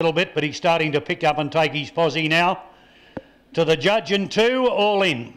little bit, but he's starting to pick up and take his posse now. To the judge and two, all in.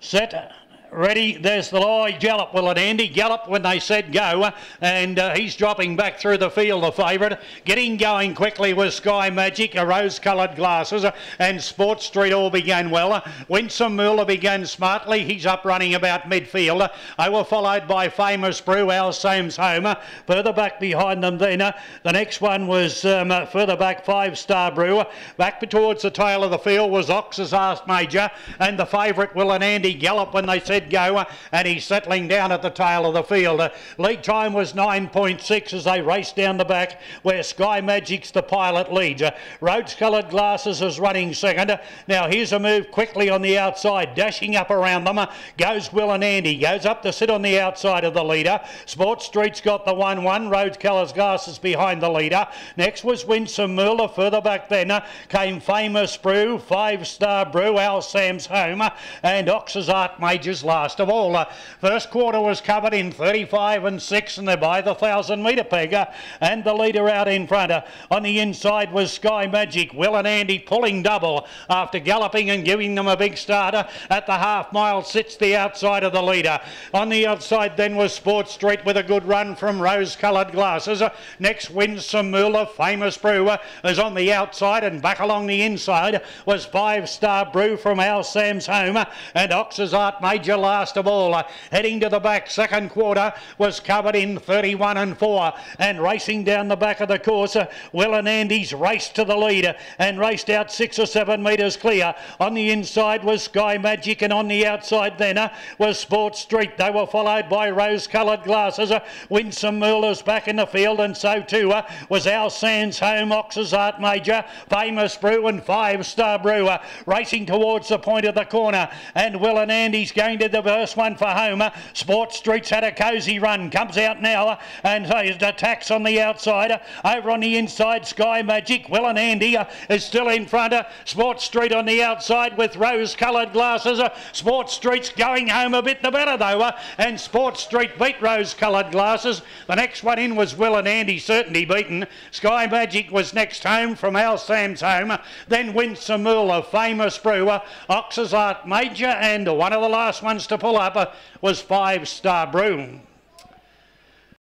Set, Ready, there's the lie. Gallop, will it, Andy? Gallop when they said go, and uh, he's dropping back through the field, the favourite. Getting going quickly was Sky Magic, a rose coloured glasses, and Sport Street all began well. Winsome Muller began smartly. He's up running about midfield. They were followed by Famous Brew, Al Sam's Home. Further back behind them, then uh, the next one was um, further back, Five Star Brew. Back towards the tail of the field was Ox's Art Major, and the favourite Will and Andy Gallop when they said go, and he's settling down at the tail of the field. Uh, lead time was 9.6 as they race down the back, where Sky Magic's the pilot leads. Uh, Rose coloured glasses is running second. Now here's a move quickly on the outside, dashing up around them. Uh, goes Will and Andy, goes up to sit on the outside of the leader. Sport Street's got the 1 1. Rose coloured glasses behind the leader. Next was Winsome Muller. Further back then uh, came Famous Brew, Five Star Brew, Al Sam's Home, and Ox's Art Majors last of all. Uh, first quarter was covered in 35 and 6 and they're by the 1,000 metre pegger and the leader out in front. Uh, on the inside was Sky Magic. Will and Andy pulling double after galloping and giving them a big starter. At the half mile sits the outside of the leader. On the outside then was Sport Street with a good run from rose coloured glasses. Uh, next Winsome Muller, famous brewer, is on the outside and back along the inside was Five Star Brew from Al Sam's home and Ox's Art Major last of all. Uh, heading to the back, second quarter was covered in 31 and 4. And racing down the back of the course, uh, Will and Andy's raced to the lead and raced out six or seven metres clear. On the inside was Sky Magic, and on the outside then uh, was Sport Street. They were followed by rose coloured glasses. Uh, Winsome Mullers back in the field, and so too uh, was Al Sam's Home, Ox's Art Major, Famous Brew, and Five Star Brewer racing towards the point of the corner. And Will and Andy's going to the first one for Homer. Sport Street's had a cosy run. Comes out now and attacks on the outside. Over on the inside, Sky Magic. Will and Andy is still in front. Sport Street on the outside with rose coloured glasses. Sport Street's going home a bit the better though. And Sport Street beat rose coloured glasses. The next one in was Will and Andy, certainly beaten. Sky Magic was next home from Al Sam's home. Then Winsome Muller, famous brewer, Ox's Art Major, and one of the last ones to pull up uh, was Five Star Broom.